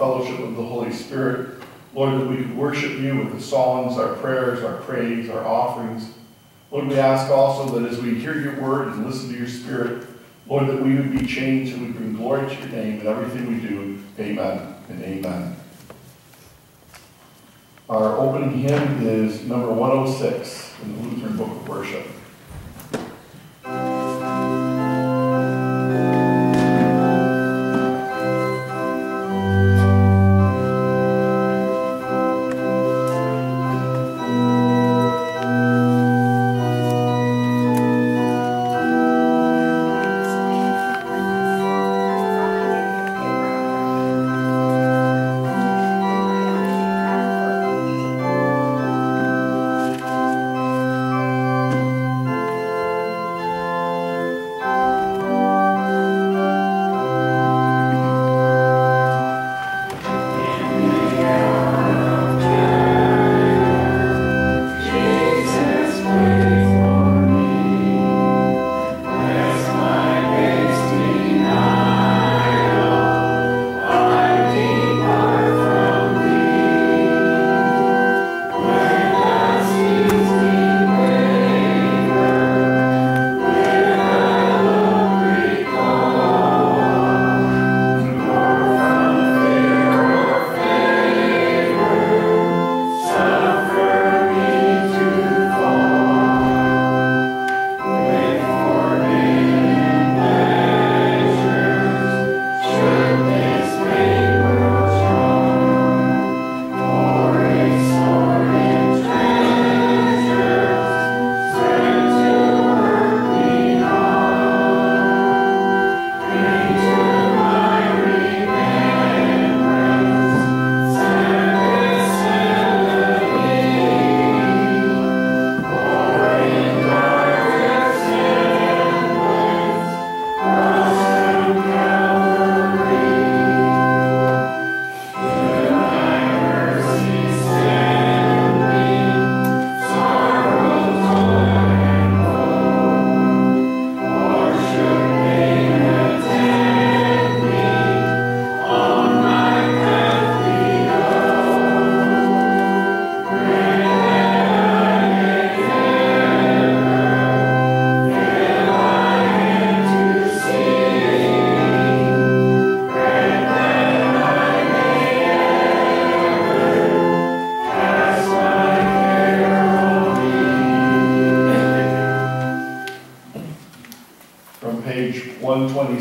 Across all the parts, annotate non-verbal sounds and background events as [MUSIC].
fellowship of the Holy Spirit. Lord, that we can worship you with the songs, our prayers, our praise, our offerings. Lord, we ask also that as we hear your word and listen to your spirit, Lord, that we would be changed and we bring glory to your name in everything we do. Amen and amen. Our opening hymn is number 106 in the Lutheran Book of Worship.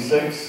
26.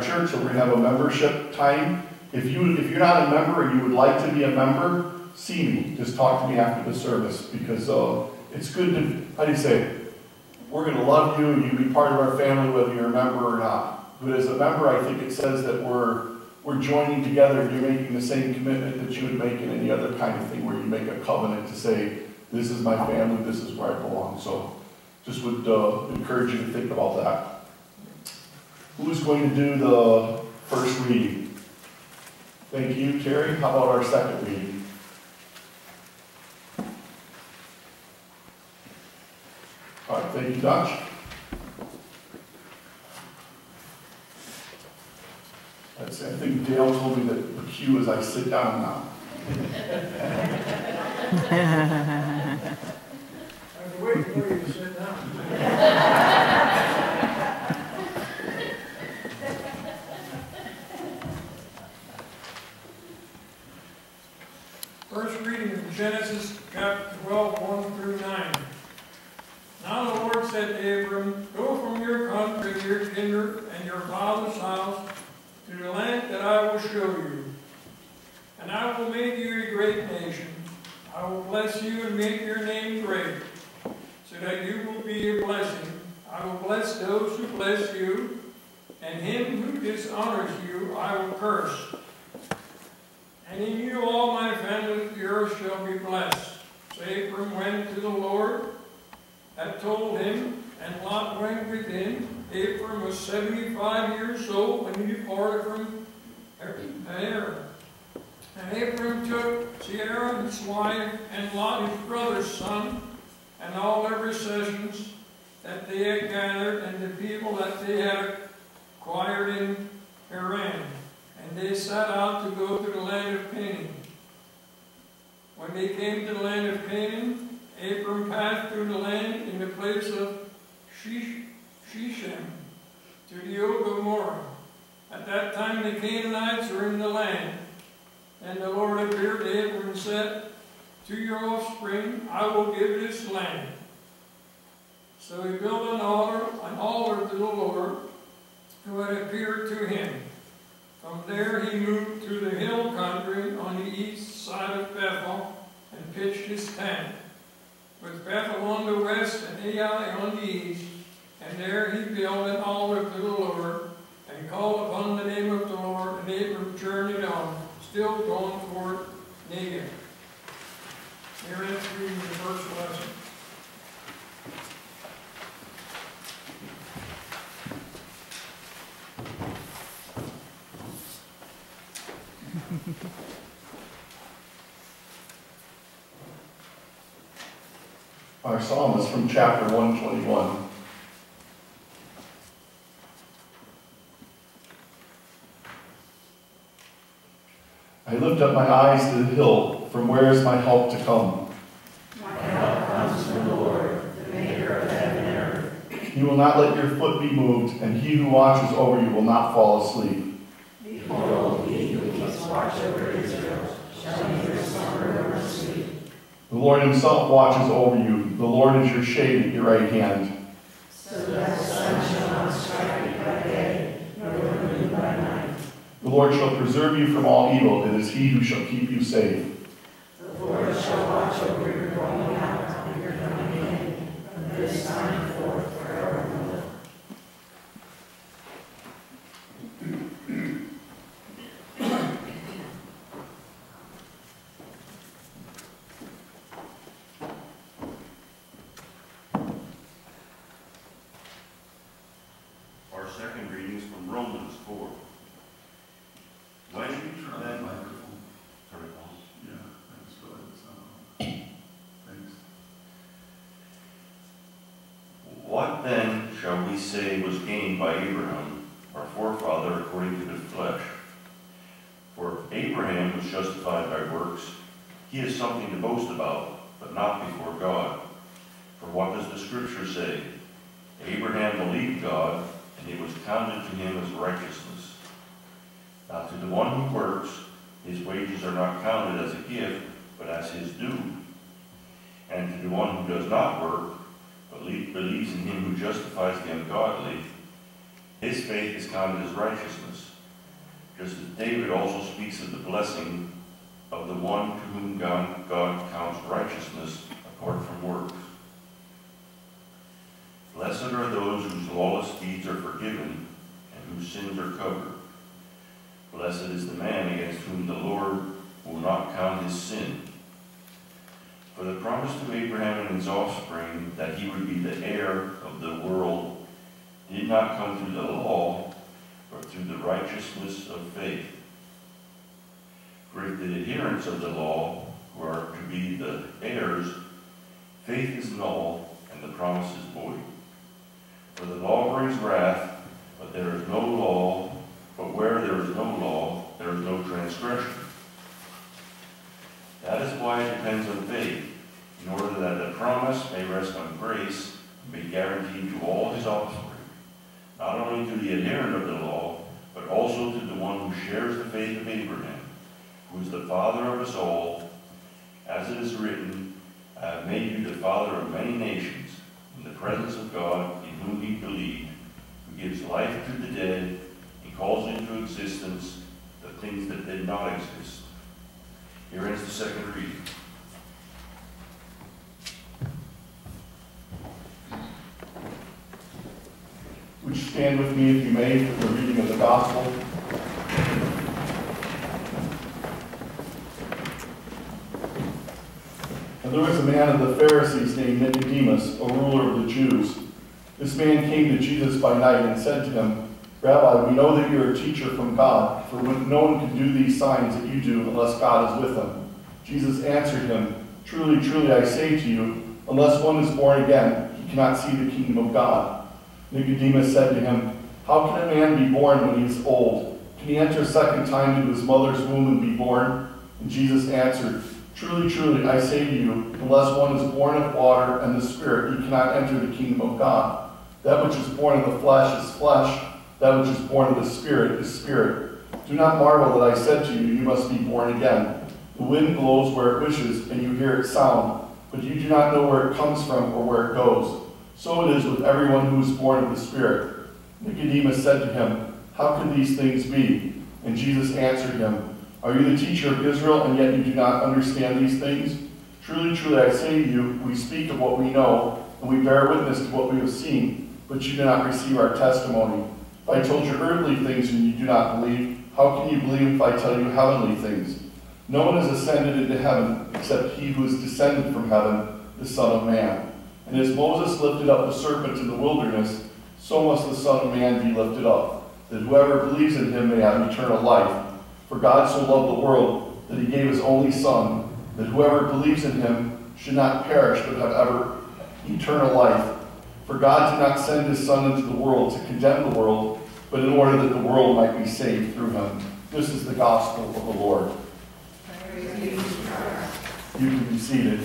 church, so we're gonna have a membership time. If you, if you're not a member and you would like to be a member, see me, just talk to me after the service, because, uh, it's good to, how do you say, we're gonna love you, and you be part of our family whether you're a member or not. But as a member, I think it says that we're, we're joining together and you're making the same commitment that you would make in any other kind of thing where you make a covenant to say, this is my family, this is where I belong. So just would uh, encourage you to think about that. Who's going to do the first reading? Thank you, Terry. How about our second reading? All right, thank you, Dutch. I think Dale told me that the cue is I sit down now. [LAUGHS] I'm waiting for you to sit down. First reading of Genesis chapter 12, 1 through 9. Now the Lord said to Abram, Go from your country, your kindred, and your father's house to the land that I will show you. And I will make you a great nation. I will bless you and make your name great, so that you will be a blessing. I will bless those who bless you, and him who dishonors you I will curse. And in you all my family of the earth shall be blessed. So Abram went to the Lord, had told him, and Lot went with him. Abram was seventy-five years old when he departed from Haran. And Abram took Sarah his wife, and Lot his brother's son, and all their possessions that they had gathered, and the people that they had in Haran. And they set out to go to the land of Canaan. When they came to the land of Canaan, Abram passed through the land in the place of Shish- Shechem to the oak of Moreh. At that time the Canaanites were in the land. And the Lord appeared to Abram and said, To your offspring I will give this land. So he built an altar, an altar to the Lord, who had appeared to him. From there he moved to the hill country on the east side of Bethel and pitched his tent, with Bethel on the west and Ai on the east. And there he built an altar to the Lord and called upon the name of the Lord, and Abram journeyed on, still going toward Negev. Here ends the first lesson. Our psalm is from chapter 121. I lift up my eyes to the hill, from where is my help to come? My help comes from the Lord, the maker of heaven and earth. He will not let your foot be moved, and he who watches over you will not fall asleep. The Lord himself watches over you. The Lord is your shade at your right hand. The Lord shall preserve you from all evil. It is he who shall keep you safe. second readings from Romans 4. When Turn on the then, microphone. sorry, Paul. Yeah, thanks, go ahead, so. Thanks. What then shall we say was gained by Abraham, our forefather according to the flesh? For if Abraham was justified by works, he has something to boast about, but not before God. For what does the scripture say? Abraham believed God, and it was counted to him as righteousness. Now to the one who works, his wages are not counted as a gift, but as his due. And to the one who does not work, belie- believes in him who justifies the ungodly, his faith is counted as righteousness. Just as David also speaks of the blessing of the one to whom God, God counts righteousness apart from works. Blessed are those whose lawless deeds are forgiven and whose sins are covered. Blessed is the man against whom the Lord will not count his sin. For the promise to Abraham and his offspring that he would be the heir of the world did not come through the law, but through the righteousness of faith. For the adherents of the law were to be the heirs, faith is null and the promise is void. For the law brings wrath, but there is no law, but where there is no law, there is no transgression. That is why it depends on faith, in order that the promise may rest on grace and be guaranteed to all his offspring, not only to the adherent of the law, but also to the one who shares the faith of Abraham, who is the father of us all, as it is written, I have made you the father of many nations, in the presence of God, in whom he believed, who gives life to the dead, and calls into existence the things that did not exist. Here ends the second reading. Would you stand with me, if you may, for the reading of the gospel? And there was a man of the Pharisees named Nicodemus, a ruler of the Jews. This man came to Jesus by night and said to him, Rabbi, we know that you're a teacher from God, for no one can do these signs that you do unless God is with them. Jesus answered him, Truly, truly, I say to you, unless one is born again, he cannot see the kingdom of God. Nicodemus said to him, How can a man be born when he is old? Can he enter a second time into his mother's womb and be born? And Jesus answered, Truly, truly, I say to you, unless one is born of water and the Spirit, he cannot enter the kingdom of God. That which is born of the flesh is flesh, that which is born of the Spirit is spirit. Do not marvel that I said to you, You must be born again. The wind blows where it wishes, and you hear its sound, but you do not know where it comes from or where it goes. So it is with everyone who is born of the Spirit. Nicodemus said to him, How can these things be? And Jesus answered him, Are you the teacher of Israel, and yet you do not understand these things? Truly, truly, I say to you, we speak of what we know, and we bear witness to what we have seen, but you do not receive our testimony. If I told you earthly things and you do not believe, how can you believe if I tell you heavenly things? No one has ascended into heaven except he who is descended from heaven, the Son of Man. And as Moses lifted up the serpent in the wilderness, so must the Son of Man be lifted up, that whoever believes in him may have eternal life. For God so loved the world that he gave his only Son, that whoever believes in him should not perish but have ever eternal life. For God did not send his Son into the world to condemn the world, but in order that the world might be saved through him. This is the gospel of the Lord. You can be seated.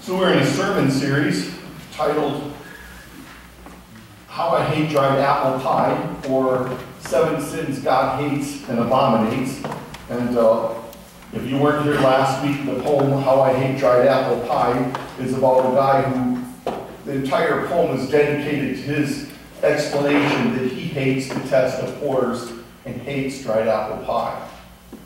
So we're in a sermon series titled How I Hate Dried Apple Pie, or Seven Sins God Hates and Abominates. And uh, if you weren't here last week, the poem How I Hate Dried Apple Pie is about a guy who, the entire poem is dedicated to his explanation that he hates the test of porters and hates dried apple pie.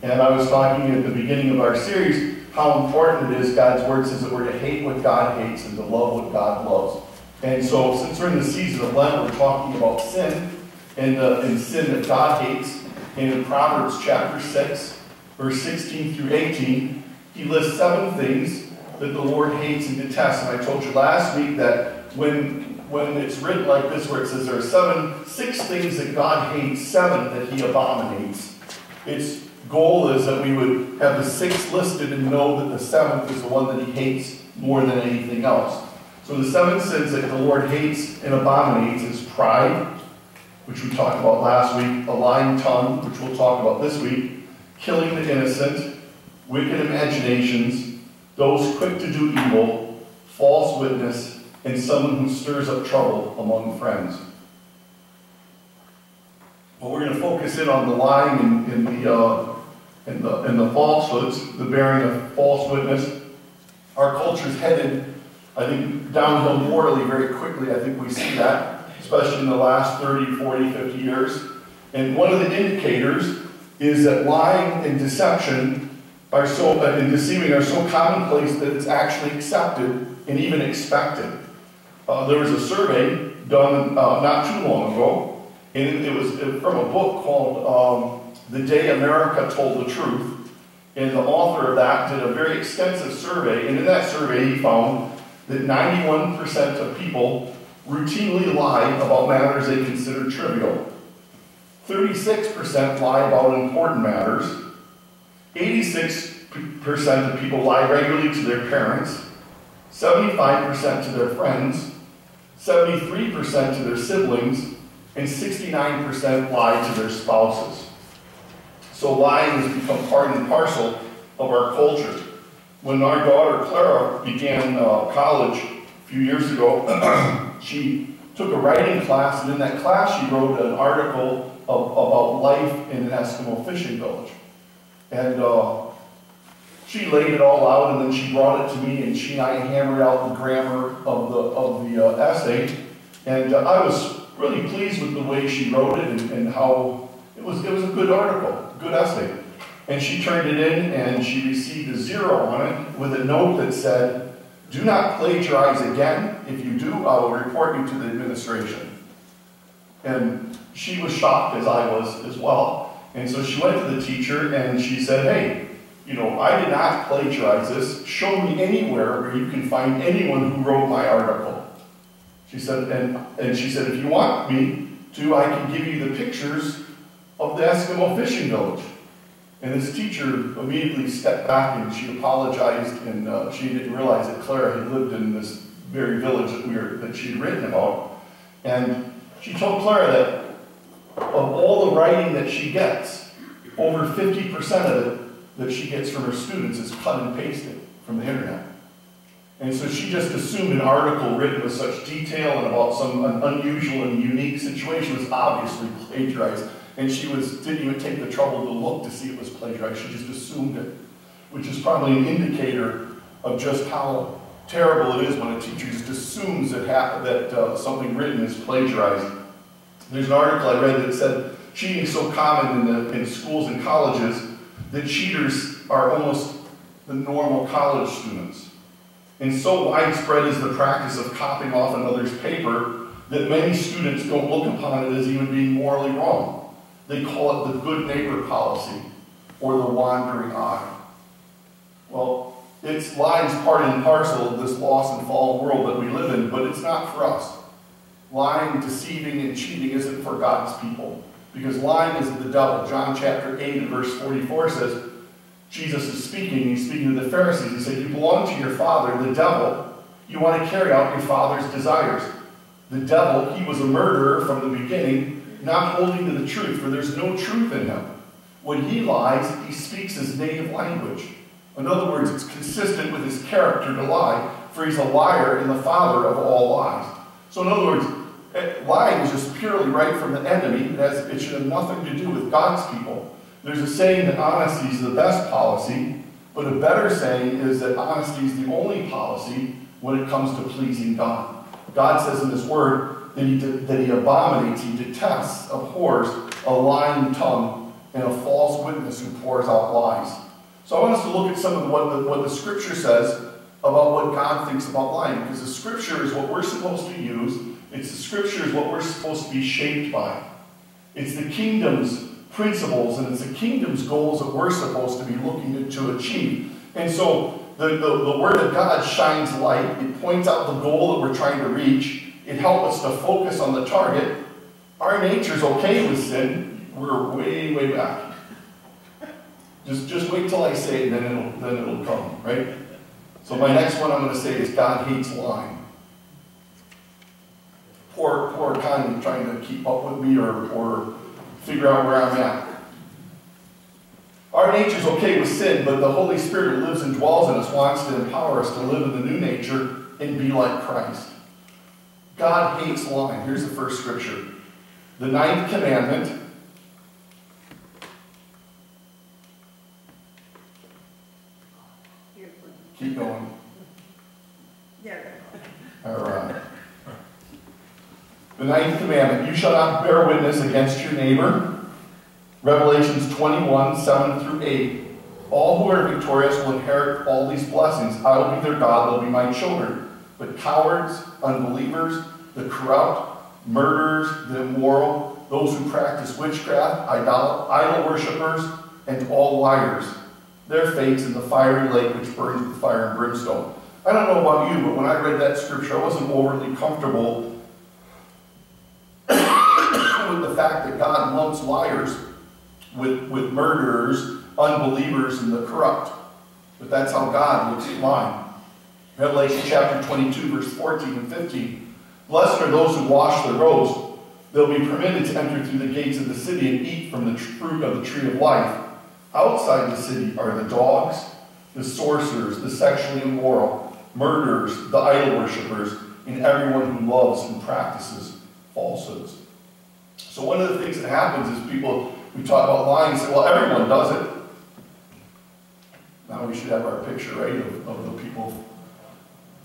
And I was talking at the beginning of our series how important it is, God's word says that we're to hate what God hates and to love what God loves. And so, since we're in the season of Lent, we're talking about sin and, uh, and sin that God hates. And in Proverbs chapter 6, verse 16 through 18, he lists seven things that the Lord hates and detests. And I told you last week that when when it's written like this, where it says there are seven, six things that God hates, seven that He abominates. Its goal is that we would have the six listed and know that the seventh is the one that He hates more than anything else. So the seven sins that the Lord hates and abominates is pride, which we talked about last week, a lying tongue, which we'll talk about this week, killing the innocent, wicked imaginations, those quick to do evil, false witness, and someone who stirs up trouble among friends. But we're going to focus in on the lying and, and the, uh, and, the, and the falsehoods, the bearing of false witness. Our culture is headed, I think, downhill morally very quickly. I think we see that, especially in the last 30, 40, 50 years. And one of the indicators is that lying and deception are so, uh, and deceiving are so commonplace that it's actually accepted and even expected. Uh, there was a survey done uh, not too long ago, and it, was from a book called um, The Day America Told the Truth. And the author of that did a very extensive survey, and in that survey he found that 91% of people routinely lie about matters they consider trivial. 36% lie about important matters. 86% of people lie regularly to their parents. 75% to their friends. 73% to their siblings. And 69% lie to their spouses. So lying has become part and parcel of our culture. When our daughter Clara began uh, college a few years ago, [CLEARS THROAT] she took a writing class, and in that class she wrote an article of, about life in an Eskimo fishing village. And uh, she laid it all out, and then she brought it to me, and she and I hammered out the grammar of the, of the uh, essay. And uh, I was really pleased with the way she wrote it and, and how it was, it was a good article, good essay. And she turned it in, and she received a zero on it with a note that said, do not plagiarize again. If you do, I will report you to the administration. And she was shocked, as I was as well. And so she went to the teacher and she said, Hey, you know, I did not plagiarize this. Show me anywhere where you can find anyone who wrote my article. She said, and, and she said, if you want me to, I can give you the pictures of the Eskimo fishing village. And this teacher immediately stepped back and she apologized, and uh, she didn't realize that Clara had lived in this very village that we were that she'd written about. And she told Clara that of all the writing that she gets, over 50% of it that she gets from her students is cut and pasted from the internet. And so she just assumed an article written with such detail and about some unusual and unique situation was obviously plagiarized. And she was, didn't even take the trouble to look to see it was plagiarized. She just assumed it, which is probably an indicator of just how terrible it is when a teacher just assumes that, that uh, something written is plagiarized. There's an article I read that said cheating is so common in, the, in schools and colleges that cheaters are almost the normal college students. And so widespread is the practice of copying off another's paper that many students don't look upon it as even being morally wrong. They call it the good neighbor policy or the wandering eye. Well, it's lies part and parcel of this lost and fallen world that we live in, but it's not for us. Lying, deceiving, and cheating isn't for God's people. Because lying is the devil. John chapter 8 and verse 44 says, Jesus is speaking, he's speaking to the Pharisees. He said, You belong to your father, the devil. You want to carry out your father's desires. The devil, he was a murderer from the beginning, not holding to the truth, for there's no truth in him. When he lies, he speaks his native language. In other words, it's consistent with his character to lie, for he's a liar and the father of all lies. So, in other words, eh, lying is just purely right from the enemy. It, has, it should have nothing to do with God's people. There's a saying that honesty is the best policy, but a better saying is that honesty is the only policy when it comes to pleasing God. God says in His Word that He, that he abominates, He detests, abhors a lying tongue and a false witness who pours out lies. So I want us to look at some of what the, what the Scripture says about what God thinks about lying, because the Scripture is what we're supposed to use. It's the Scripture is what we're supposed to be shaped by. It's the kingdom's principles and it's the kingdom's goals that we're supposed to be looking to, to achieve. And so the, the, the Word of God shines light. It points out the goal that we're trying to reach. It helps us to focus on the target. Our nature's okay with sin. We're way, way back. Just, just wait till I say it, then it'll, then it'll come, right? So my next one I'm going to say is God hates lying. Poor, poor Connie trying to keep up with me or, or figure out where I'm at. Our nature's okay with sin, but the Holy Spirit lives and dwells in us, wants to empower us to live in the new nature and be like Christ. God hates lying. Here's the first scripture. The ninth commandment. Keep going. Yeah. All right. The ninth commandment, you shall not bear witness against your neighbor. Revelations 21, 7 through 8. All who are victorious will inherit all these blessings. I will be their God, they'll be my children. But cowards, unbelievers, the corrupt, murderers, the immoral, those who practice witchcraft, idol, idol worshippers, and all liars, their fates in the fiery lake which burns with fire and brimstone. I don't know about you, but when I read that scripture, I wasn't overly comfortable [COUGHS] with the fact that God lumps liars with, with murderers, unbelievers, and the corrupt. But that's how God looks at lying. Revelation chapter 22, verse 14 and 15. Blessed are those who wash their robes. They'll be permitted to enter through the gates of the city and eat from the fruit of the tree of life. Outside the city are the dogs, the sorcerers, the sexually immoral, murderers, the idol worshippers, and everyone who loves and practices falsehoods. So one of the things that happens is people, we talk about lying say, well, everyone does it. Now we should have our picture, right, of, of the people.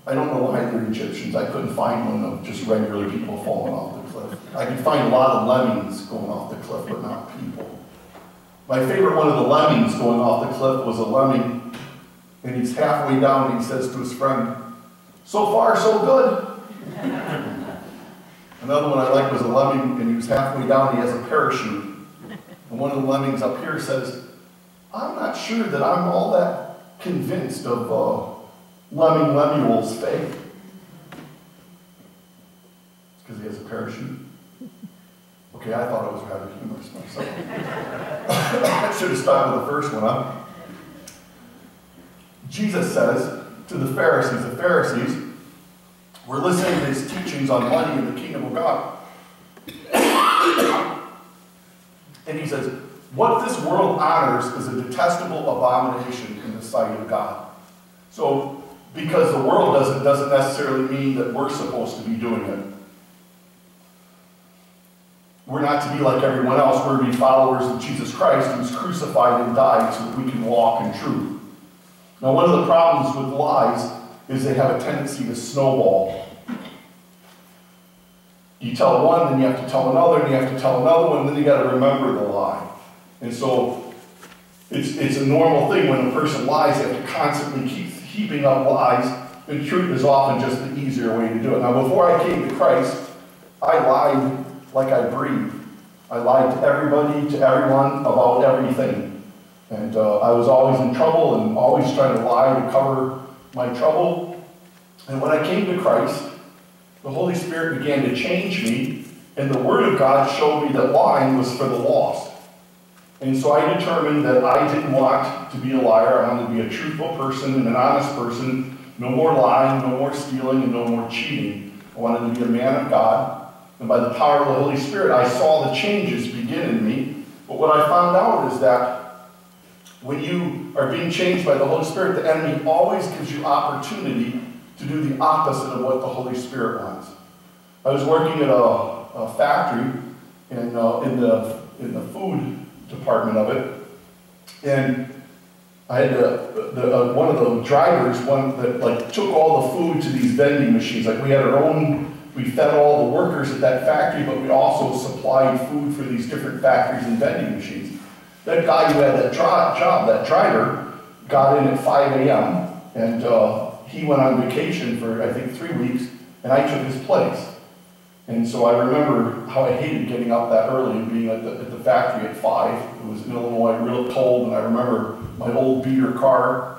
I don't know why they're Egyptians. I couldn't find one of just regular people falling off the cliff. I could find a lot of lemmings going off the cliff, but not people. My favorite one of the lemmings going off the cliff was a lemming, and he's halfway down and he says to his friend, So far, so good. [LAUGHS] Another one I liked was a lemming, and he was halfway down, he has a parachute. And one of the lemmings up here says, I'm not sure that I'm all that convinced of uh, Lemming Lemuel's faith. It's because he has a parachute. Okay, I thought it was rather humorous myself. [LAUGHS] I should have started with the first one, huh? Jesus says to the Pharisees, the Pharisees were listening to his teachings on money and the kingdom of God. [COUGHS] and he says, What this world honors is a detestable abomination in the sight of God. So, because the world does it doesn't necessarily mean that we're supposed to be doing it. We're not to be like everyone else. We're to be followers of Jesus Christ who's crucified and died so that we can walk in truth. Now, one of the problems with lies is they have a tendency to snowball. You tell one, then you have to tell another, and you have to tell another one, then you got to remember the lie. And so it's, it's a normal thing when a person lies, they have to constantly keep heaping up lies, and truth is often just the easier way to do it. Now, before I came to Christ, I lied like I breathed. I lied to everybody, to everyone, about everything. And uh, I was always in trouble and always trying to lie to cover my trouble. And when I came to Christ, the Holy Spirit began to change me, and the Word of God showed me that lying was for the lost. And so I determined that I didn't want to be a liar. I wanted to be a truthful person and an honest person. No more lying, no more stealing, and no more cheating. I wanted to be a man of God. And by the power of the Holy Spirit, I saw the changes begin in me. But what I found out is that when you are being changed by the Holy Spirit, the enemy always gives you opportunity to do the opposite of what the Holy Spirit wants. I was working at a, a factory in, uh, in, the, in the food department of it, and I had to, the, uh, one of the drivers, one that like took all the food to these vending machines. Like we had our own, we fed all the workers at that factory, but we also supplied food for these different factories and vending machines. That guy who had that job, that driver, got in at 5 a.m. and uh, he went on vacation for, I think, three weeks, and I took his place. And so I remember how I hated getting up that early and being at the, factory at 5. It was in Illinois, real cold, and I remember my old beater car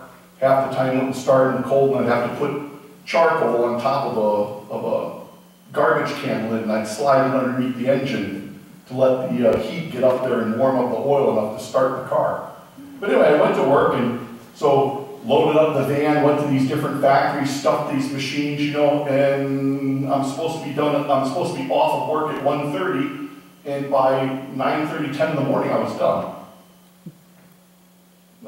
half the time wouldn't start in the cold, and I'd have to put charcoal on top of a, of a garbage can lid, and I'd slide it underneath the engine to let the uh, heat get up there and warm up the oil enough to start the car. But anyway, I went to work, and so loaded up the van, went to these different factories, stuffed these machines, you know, and I'm supposed to be done, I'm supposed to be off of work at 1:30, and by 9:30, 10 in the morning, I was done.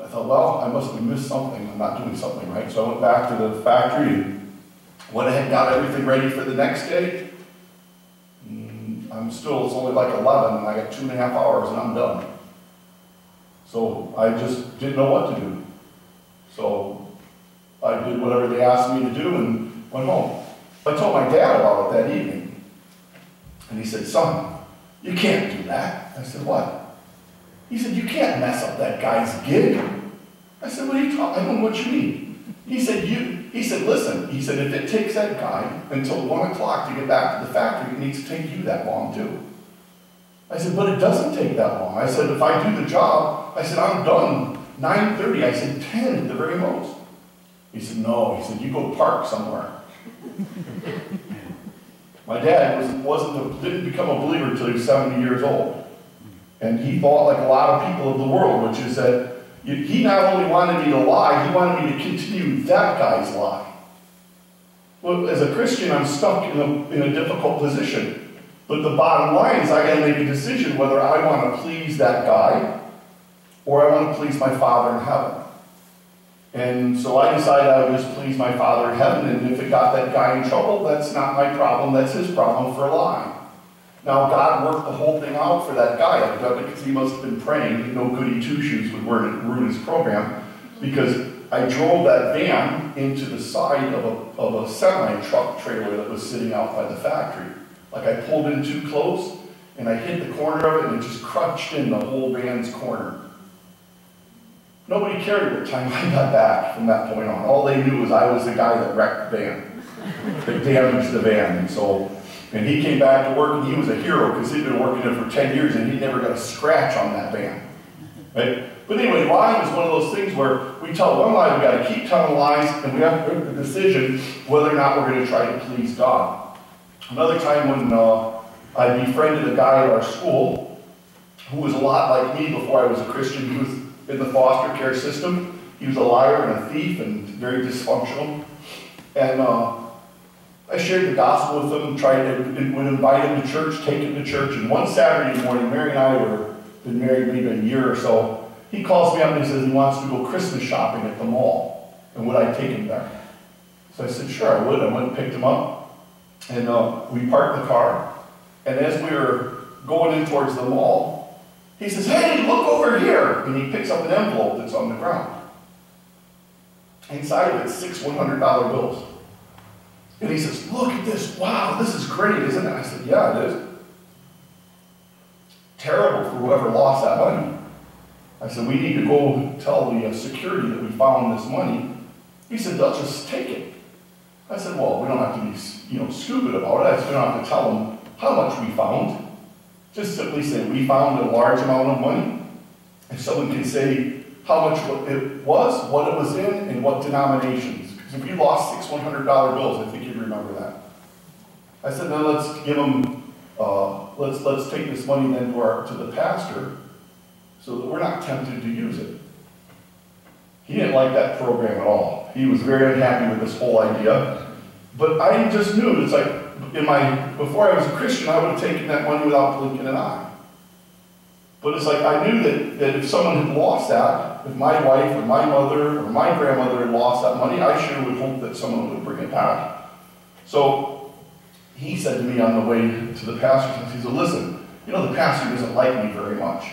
I thought, well, I must have missed something, I'm not doing something right, so I went back to the factory and went ahead and got everything ready for the next day. Mm, I'm still, it's only like 11, and I got two and a half hours and I'm done. So I just didn't know what to do. So I did whatever they asked me to do and went home. I told my dad about it that evening. And he said, son, you can't do that. I said, what? He said, you can't mess up that guy's gig. I said, what are you talking, I don't know what you mean. He said, you, he said, listen, he said, if it takes that guy until one o'clock to get back to the factory, it needs to take you that long too. I said, but it doesn't take that long. I said, if I do the job, I said, I'm done 9.30. I said, 10 at the very most. He said, no. He said, you go park somewhere. My dad was, wasn't a, didn't become a believer until he was 70 years old. And he thought like a lot of people of the world, which is that he not only wanted me to lie, he wanted me to continue that guy's lie. Well, as a Christian, I'm stuck in a, in a difficult position. But the bottom line is I got to make a decision whether I want to please that guy or I want to please my Father in heaven. And so I decided I would just please my Father in heaven, and if it got that guy in trouble, that's not my problem, that's his problem for lying. Now, God worked the whole thing out for that guy, because he must have been praying, no goody two-shoes would ruin his program, because I drove that van into the side of a, of a semi-truck trailer that was sitting out by the factory. Like I pulled in too close, and I hit the corner of it, and it just crunched in the whole van's corner. Nobody cared what time I got back from that point on. All they knew was I was the guy that wrecked the van, that damaged the van. And so, and he came back to work and he was a hero because he'd been working there for 10 years and he never got a scratch on that van. Right? But anyway, lying is one of those things where we tell one lie, we've got to keep telling lies, and we have to make the decision whether or not we're going to try to please God. Another time when uh, I befriended a guy at our school who was a lot like me before I was a Christian. He was in the foster care system. He was a liar and a thief and very dysfunctional. And uh, I shared the gospel with him, tried to would invite him to church, take him to church. And one Saturday morning, Mary and I were been married maybe a year or so. He calls me up and he says he wants to go Christmas shopping at the mall. And would I take him there? So I said, sure, I would. I went and picked him up. And uh, we parked the car. And as we were going in towards the mall, he says, hey, look over here. And he picks up an envelope that's on the ground. Inside of it, six $100 bills. And he says, look at this. Wow, this is great, isn't it? I said, yeah, it is. Terrible for whoever lost that money. I said, we need to go tell the uh, security that we found this money. He said, they'll just take it. I said, well, we don't have to be, you know, stupid about it. I said, we don't have to tell them how much we found. Just simply say, we found a large amount of money. If someone can say how much it was, what it was in, and what denominations. Because if you lost six $100 bills, I think you'd remember that. I said, then let's give them, uh, let's, let's take this money then to, our, to the pastor so that we're not tempted to use it. He didn't like that program at all. He was very unhappy with this whole idea. But I just knew, it's like, in my, before I was a Christian, I would have taken that money without blinking an eye. But it's like I knew that, that if someone had lost that, if my wife or my mother or my grandmother had lost that money, I sure would hope that someone would bring it back. So he said to me on the way to the pastor's house, he said, listen, you know, the pastor doesn't like me very much.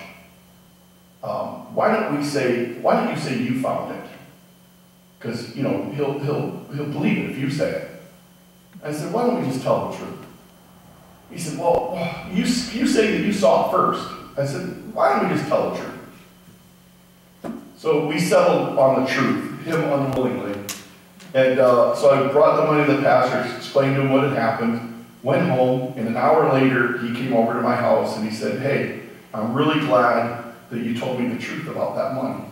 Um, why don't we say, why don't you say you found it? Because, you know, he'll, he'll, he'll believe it if you say it. I said, why don't we just tell the truth? He said, well, you, you say that you saw it first. I said, why don't we just tell the truth? So we settled on the truth, him unwillingly. And uh, so I brought the money to the pastor, explained to him what had happened, went home, and an hour later he came over to my house and he said, hey, I'm really glad that you told me the truth about that money.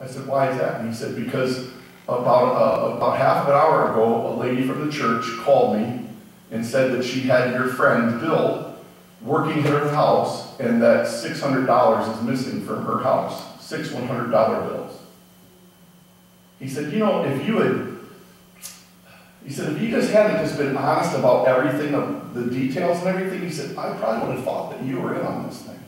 I said, why is that? And he said, because about, uh, about half an hour ago, a lady from the church called me and said that she had your friend Bill working at her house and that $600 is missing from her house. Six $100 bills. He said, you know, if you had, he said, if you just hadn't just been honest about everything, the details and everything, he said, I probably would have thought that you were in on this thing.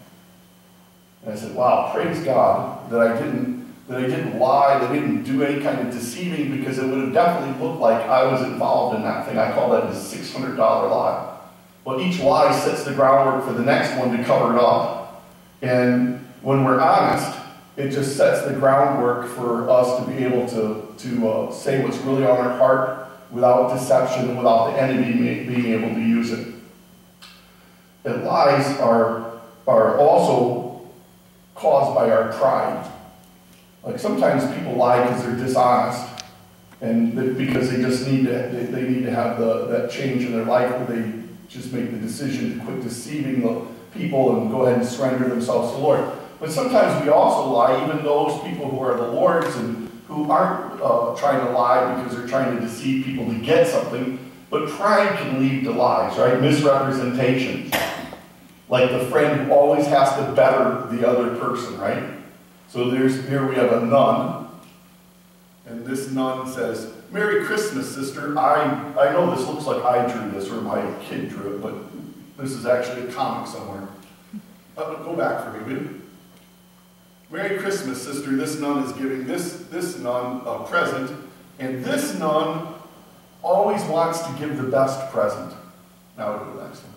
And I said, wow, praise God that I didn't, that I didn't lie, that I didn't do any kind of deceiving because it would have definitely looked like I was involved in that thing. I call that a $600 lie. Well, each lie sets the groundwork for the next one to cover it up. And when we're honest, it just sets the groundwork for us to be able to, to uh, say what's really on our heart without deception without the enemy being able to use it. And lies are, are also caused by our pride. Like sometimes people lie because they're dishonest and because they just need to, they, they need to have the, that change in their life where they just make the decision to quit deceiving the people and go ahead and surrender themselves to the Lord. But sometimes we also lie, even those people who are the Lord's and who aren't uh, trying to lie because they're trying to deceive people to get something. But pride can lead to lies, right? Misrepresentation. Like the friend who always has to better the other person, right? So there's here we have a nun, and this nun says, Merry Christmas, sister. I, I know this looks like I drew this or my kid drew it, but this is actually a comic somewhere. Uh, go back for me, you? Merry Christmas, sister. This nun is giving this, this nun a present, and this nun always wants to give the best present. Now go to the next one.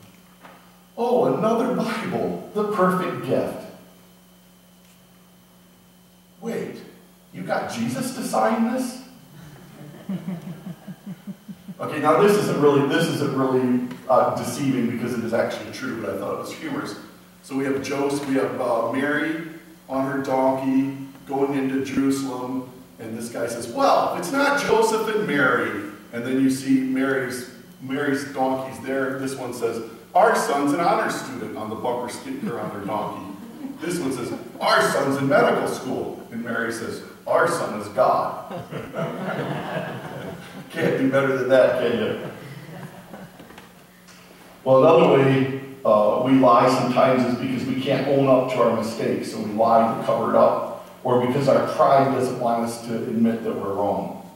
Oh, another Bible, the perfect gift. Wait, you got Jesus to sign this? Okay, now this isn't really this isn't really uh, deceiving because it is actually true, but I thought it was humorous. So we have Joseph, we have uh, Mary on her donkey going into Jerusalem, and this guy says, "Well, it's not Joseph and Mary." And then you see Mary's Mary's donkey's there. This one says, "Our son's an honor student" on the bumper sticker on their donkey. This one says, "Our son's in medical school," and Mary says, "Our son is God." [LAUGHS] Can't do better than that, can you? Well, another way uh, we lie sometimes is because we can't own up to our mistakes, so we lie to cover it up, or because our pride doesn't want us to admit that we're wrong.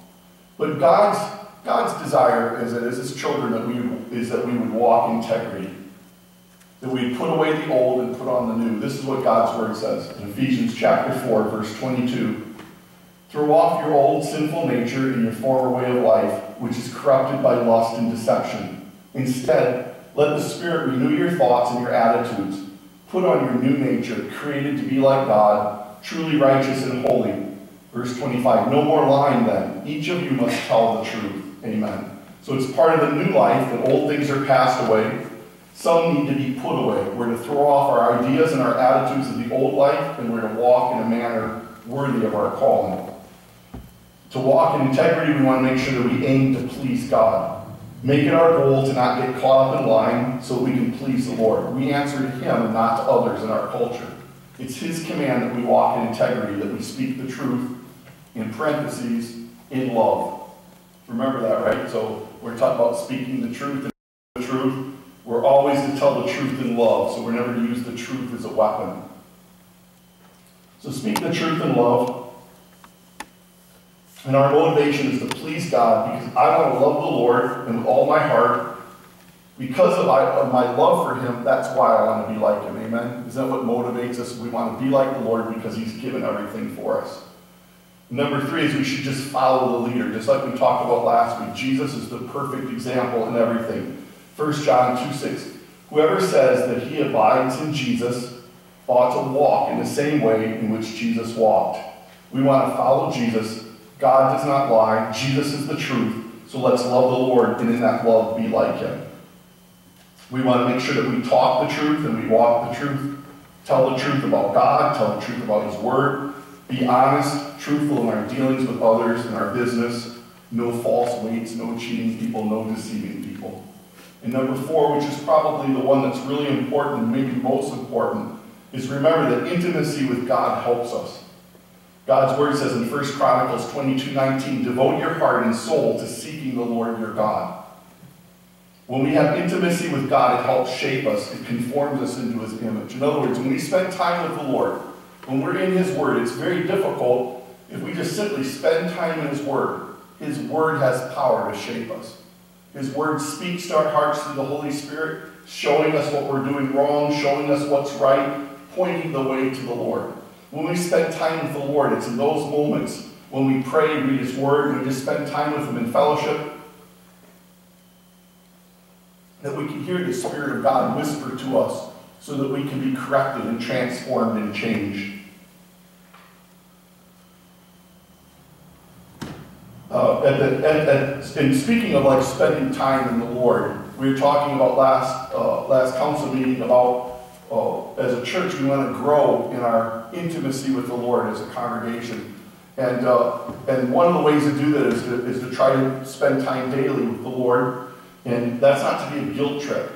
But God's God's desire is that as His children that we is that we would walk integrity, that we put away the old and put on the new. This is what God's word says in Ephesians chapter four, verse twenty-two. Throw off your old sinful nature and your former way of life, which is corrupted by lust and deception. Instead, let the Spirit renew your thoughts and your attitudes. Put on your new nature, created to be like God, truly righteous and holy. Verse 25 No more lying then. Each of you must tell the truth. Amen. So it's part of the new life that old things are passed away. Some need to be put away. We're to throw off our ideas and our attitudes of the old life, and we're to walk in a manner worthy of our calling. To walk in integrity, we want to make sure that we aim to please God. Make it our goal to not get caught up in lying so we can please the Lord. We answer to Him not to others in our culture. It's His command that we walk in integrity, that we speak the truth, in parentheses, in love. Remember that, right? So we're talking about speaking the truth and the truth. We're always to tell the truth in love, so we're never to use the truth as a weapon. So speak the truth in love. And our motivation is to please God because I want to love the Lord and with all my heart. Because of my, of my love for Him, that's why I want to be like Him. Amen? Is that what motivates us? We want to be like the Lord because He's given everything for us. Number three is we should just follow the leader, just like we talked about last week. Jesus is the perfect example in everything. 1 John 2 6. Whoever says that he abides in Jesus ought to walk in the same way in which Jesus walked. We want to follow Jesus. God does not lie. Jesus is the truth. So let's love the Lord and in that love be like him. We want to make sure that we talk the truth and we walk the truth. Tell the truth about God. Tell the truth about His Word. Be honest, truthful in our dealings with others in our business. No false weights, no cheating people, no deceiving people. And number four, which is probably the one that's really important, maybe most important, is remember that intimacy with God helps us. God's word says in 1 Chronicles 22 19, devote your heart and soul to seeking the Lord your God. When we have intimacy with God, it helps shape us, it conforms us into his image. In other words, when we spend time with the Lord, when we're in his word, it's very difficult if we just simply spend time in his word. His word has power to shape us. His word speaks to our hearts through the Holy Spirit, showing us what we're doing wrong, showing us what's right, pointing the way to the Lord. When we spend time with the Lord, it's in those moments when we pray, read His Word, we just spend time with Him in fellowship, that we can hear the Spirit of God whisper to us so that we can be corrected and transformed and changed. Uh, and, and, and, and speaking of like spending time in the Lord, we were talking about last uh, last council meeting about uh, as a church we want to grow in our intimacy with the Lord as a congregation, and uh, and one of the ways to do that is to, is to try to spend time daily with the Lord, and that's not to be a guilt trip.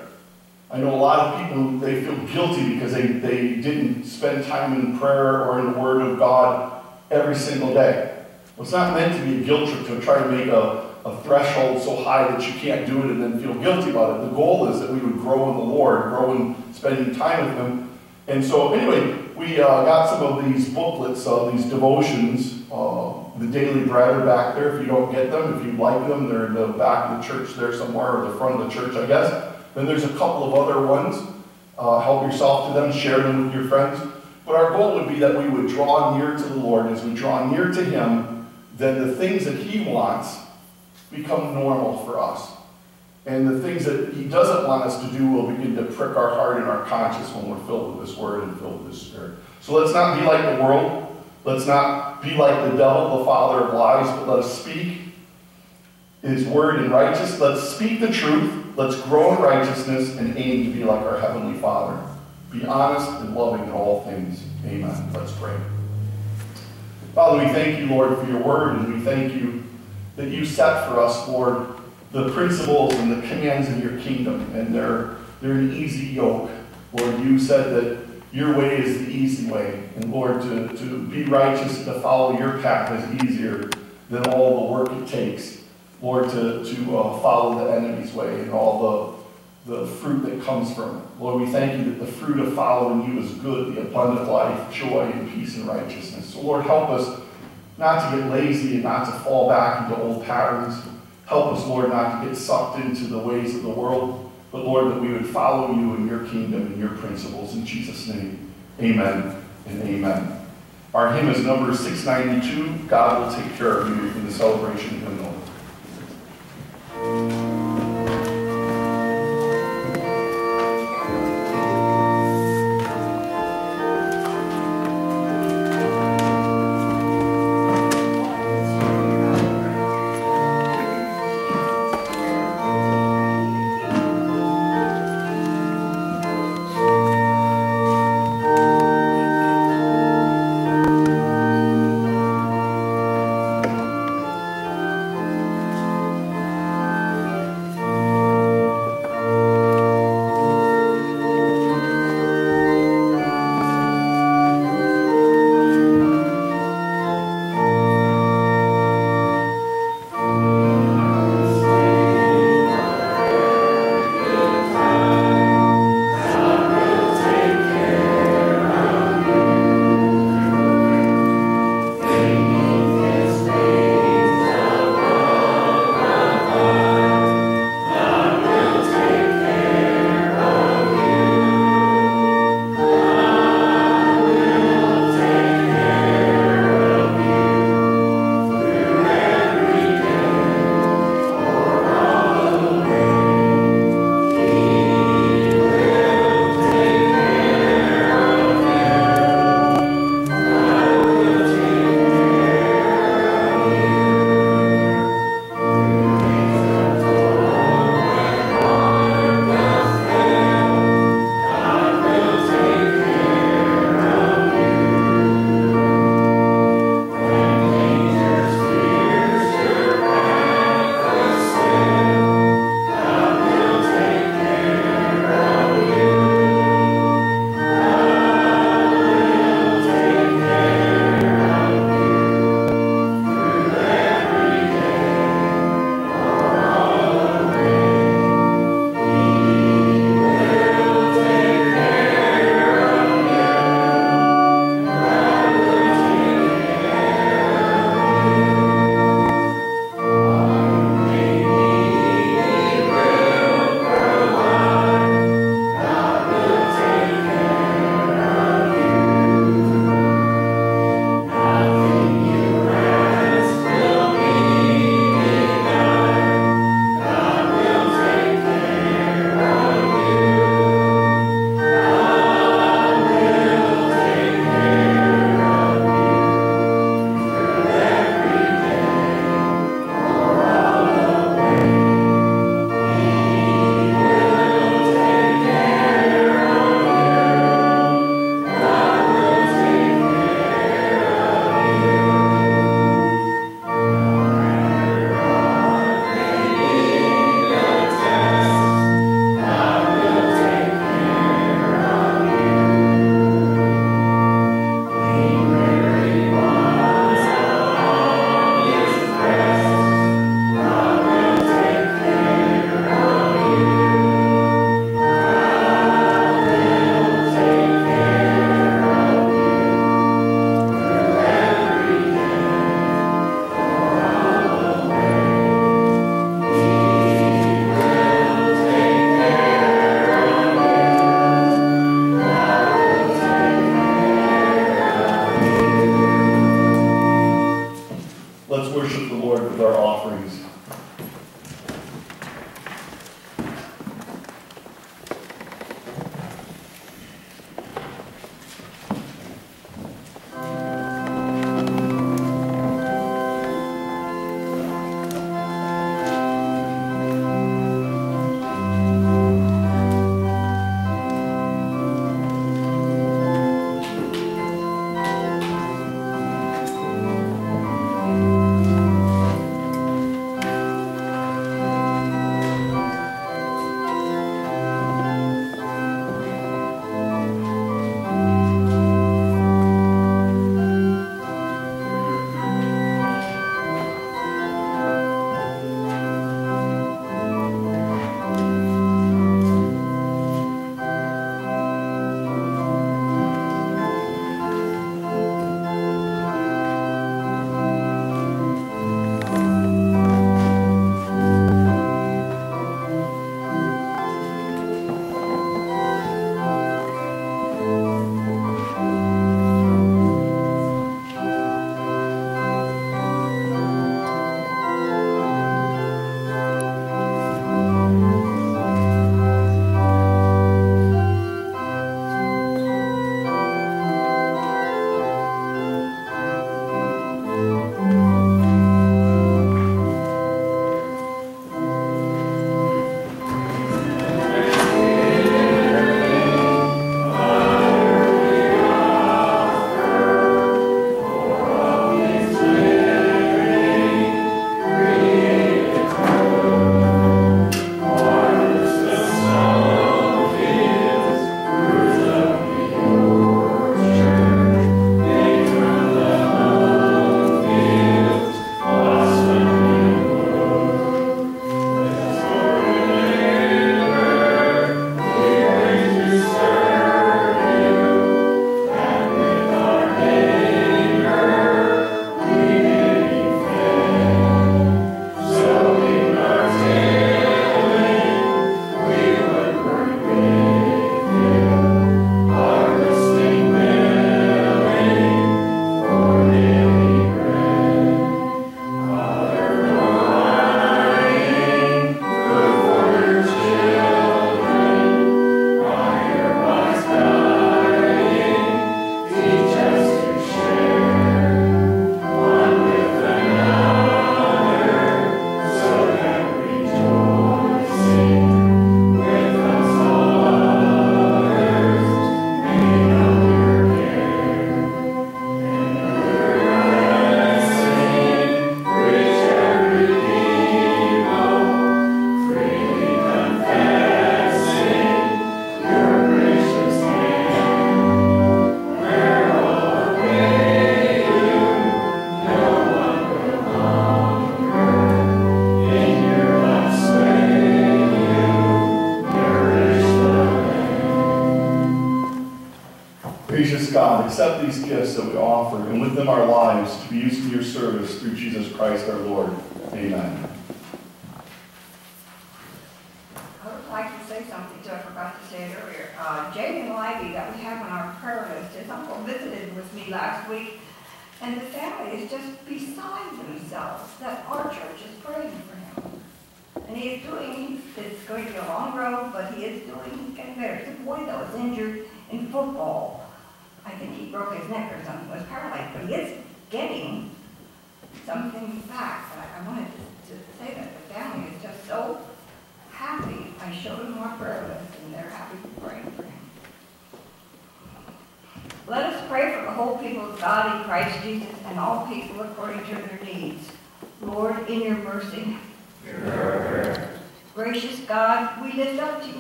I know a lot of people they feel guilty because they, they didn't spend time in prayer or in the Word of God every single day. Well, it's not meant to be a guilt trip to try to make a, a threshold so high that you can't do it and then feel guilty about it. The goal is that we would grow in the Lord, grow in spending time with Him. And so, anyway, we uh, got some of these booklets, uh, these devotions. Uh, the Daily Bread are back there if you don't get them. If you like them, they're in the back of the church there somewhere, or the front of the church, I guess. Then there's a couple of other ones. Uh, help yourself to them, share them with your friends. But our goal would be that we would draw near to the Lord. As we draw near to Him, then the things that He wants become normal for us. And the things that He doesn't want us to do will begin to prick our heart and our conscience when we're filled with this Word and filled with this Spirit. So let's not be like the world. Let's not be like the devil, the father of lies, but let us speak His Word in righteousness. Let's speak the truth. Let's grow in righteousness and aim to be like our Heavenly Father. Be honest and loving in all things. Amen. Let's pray. Father, we thank you, Lord, for your word, and we thank you that you set for us, Lord, the principles and the commands of your kingdom, and they're, they're an easy yoke. Lord, you said that your way is the easy way, and Lord, to, to be righteous and to follow your path is easier than all the work it takes, Lord, to, to uh, follow the enemy's way and all the, the fruit that comes from it. Lord, we thank you that the fruit of following you is good, the abundant life, joy, and peace and righteousness. So, Lord, help us not to get lazy and not to fall back into old patterns. Help us, Lord, not to get sucked into the ways of the world, but, Lord, that we would follow you in your kingdom and your principles. In Jesus' name, amen and amen. Our hymn is number 692, God Will Take Care of You, in the celebration hymnal.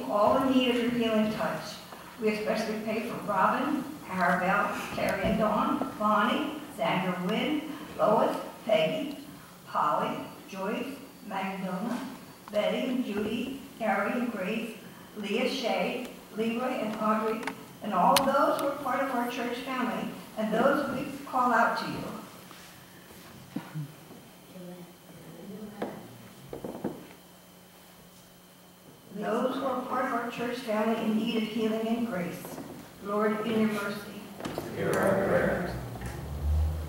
All in need of your healing touch. We especially pray for Robin, Arabelle, Terry and Dawn, Bonnie, Sandra Wynn, Lois, Peggy, Polly, Joyce, Magdalena, Betty and Judy, Carrie and Grace, Leah Shea, Leroy and Audrey, and all those who are part of our church family, and those we call out to you. Those who are part of our church family in need of healing and grace, Lord, in your mercy. Hear our prayer.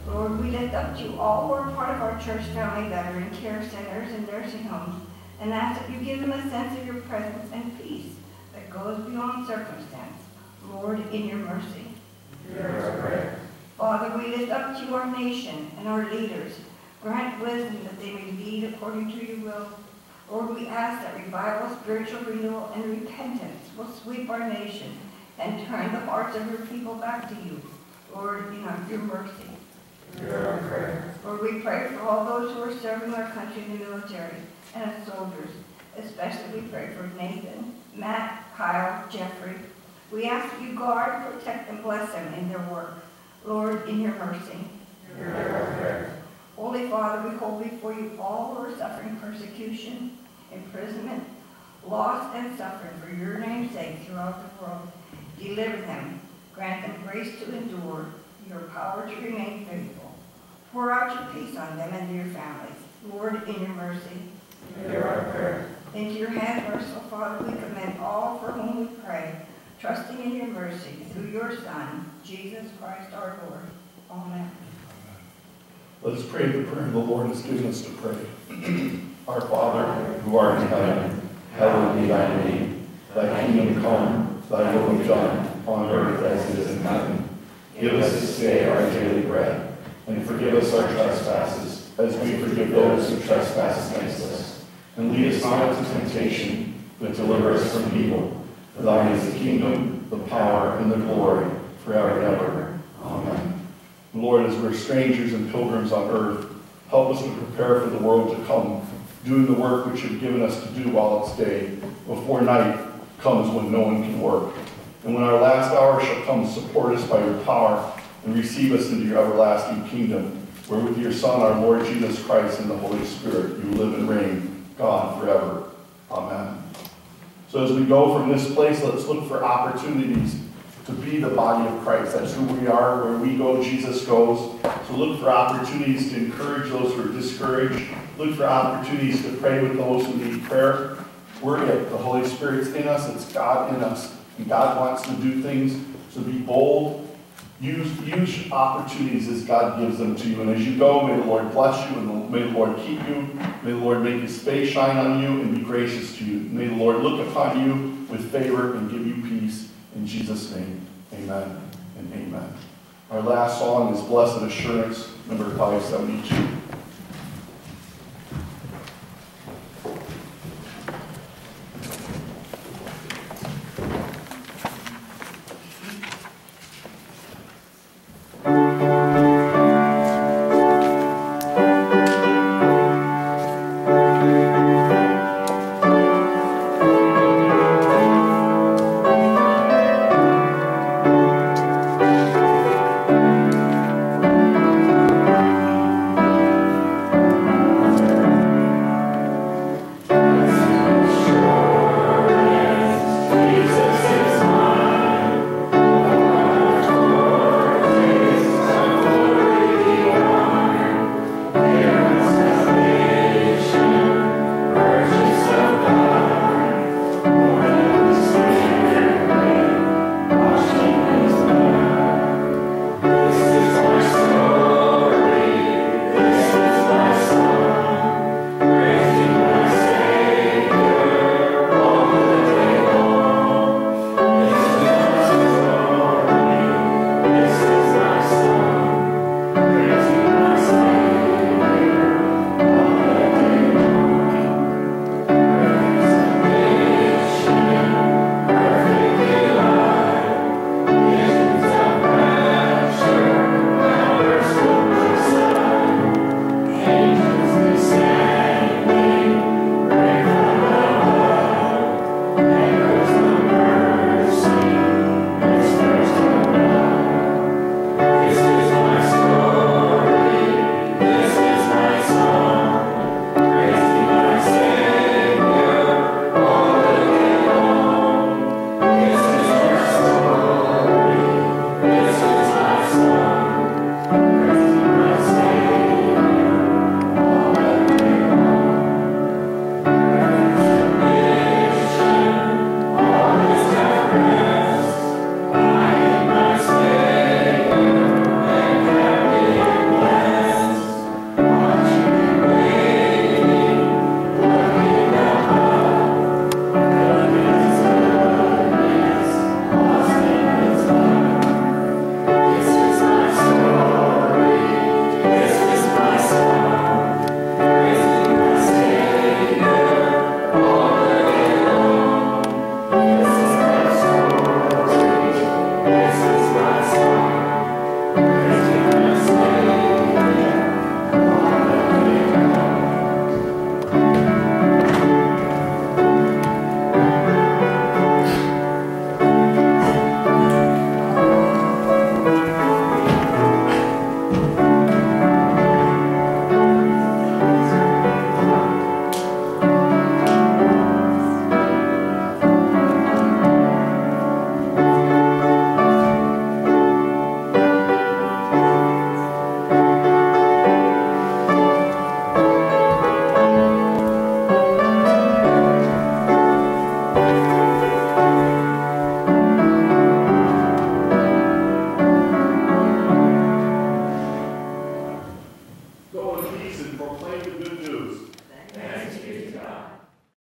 Lord, we lift up to you all who are part of our church family that are in care centers and nursing homes, and ask that you give them a sense of your presence and peace that goes beyond circumstance. Lord, in your mercy. Hear our prayer. Father, we lift up to you our nation and our leaders. Grant wisdom that they may lead according to your will. Lord, we ask that revival, spiritual renewal, and repentance will sweep our nation and turn the hearts of your people back to you. Lord, in our- your mercy. Lord, we pray for all those who are serving our country in the military and as soldiers. Especially we pray for Nathan, Matt, Kyle, Jeffrey. We ask that you guard, protect, and bless them in their work. Lord, in your mercy. Holy Father, we hold before you all who are suffering persecution, imprisonment, loss, and suffering for your name's sake throughout the world. Deliver them, grant them grace to endure, your power to remain faithful. Pour out your peace on them and their families. Lord, in your mercy. Into your hands, merciful Father, we commend all for whom we pray, trusting in your mercy through your Son, Jesus Christ our Lord. Amen. Let us pray the prayer the Lord has given us to pray. [CLEARS THROAT] Our Father, who art in heaven, hallowed be thy name. Thy kingdom come, thy will be done, on earth as it is in heaven. Give us this day our daily bread, and forgive us our trespasses, as we forgive those who trespass against us. And lead us not into temptation, but deliver us from evil. For thine is the kingdom, the power, and the glory, forever and ever. Amen. Lord, as we're strangers and pilgrims on earth, help us to prepare for the world to come, doing the work which you've given us to do while it's day, before night comes when no one can work. And when our last hour shall come, support us by your power and receive us into your everlasting kingdom, where with your Son, our Lord Jesus Christ, and the Holy Spirit, you live and reign, God, forever. Amen. So as we go from this place, let's look for opportunities to be the body of Christ. That's who we are. Where we go, Jesus goes. So look for opportunities to encourage those who are discouraged. Look for opportunities to pray with those who need prayer. We're it. The Holy Spirit's in us. It's God in us. And God wants to do things. So be bold. Use, use opportunities as God gives them to you. And as you go, may the Lord bless you and may the Lord keep you. May the Lord make his face shine on you and be gracious to you. May the Lord look upon you with favor and give you. In Jesus' name, amen and amen. Our last song is Blessed Assurance, number 572.